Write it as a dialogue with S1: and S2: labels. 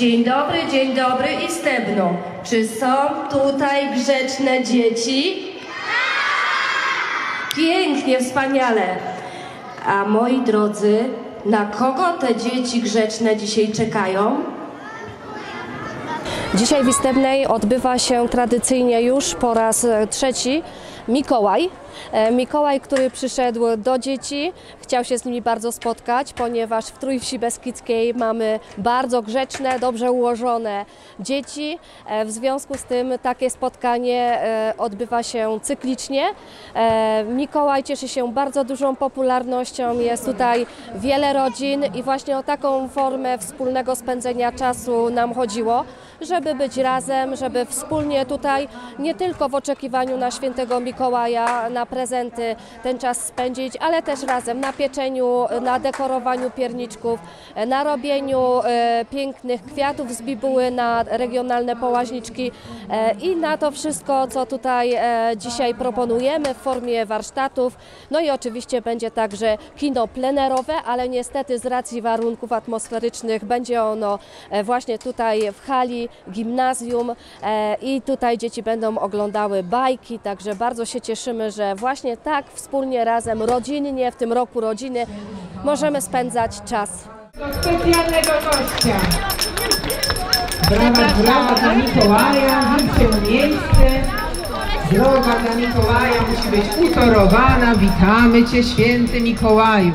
S1: Dzień dobry, dzień dobry i stebno. Czy są tutaj grzeczne dzieci? Pięknie, wspaniale. A moi drodzy, na kogo te dzieci grzeczne dzisiaj czekają?
S2: Dzisiaj w Istebnej odbywa się tradycyjnie już po raz trzeci Mikołaj. E, Mikołaj, który przyszedł do dzieci, chciał się z nimi bardzo spotkać, ponieważ w Trójwsi Beskidzkiej mamy bardzo grzeczne, dobrze ułożone dzieci. E, W związku z tym takie spotkanie e, odbywa się cyklicznie. Mikołaj cieszy się bardzo dużą popularnością, jest tutaj wiele rodzin i właśnie o taką formę wspólnego spędzenia czasu nam chodziło, żeby być razem, żeby wspólnie tutaj nie tylko w oczekiwaniu na świętego Mikołaja, na prezenty ten czas spędzić, ale też razem na pieczeniu, na dekorowaniu pierniczków, na robieniu e, pięknych kwiatów z bibuły na regionalne połaźniczki e, i na to wszystko, co tutaj e, dzisiaj proponujemy w formie warsztatów. No i oczywiście będzie także kino plenerowe, ale niestety z racji warunków atmosferycznych będzie ono właśnie tutaj w hali gimnazjum i tutaj dzieci będą oglądały bajki, także bardzo się cieszymy, że właśnie tak wspólnie razem, rodzinnie w tym roku rodziny możemy spędzać czas.
S3: do specjalnego gościa. Brawa, brawa dla Mikołaja, życzę miejsce. Droga dla Mikołaja musi być utorowana. Witamy Cię, święty Mikołaju.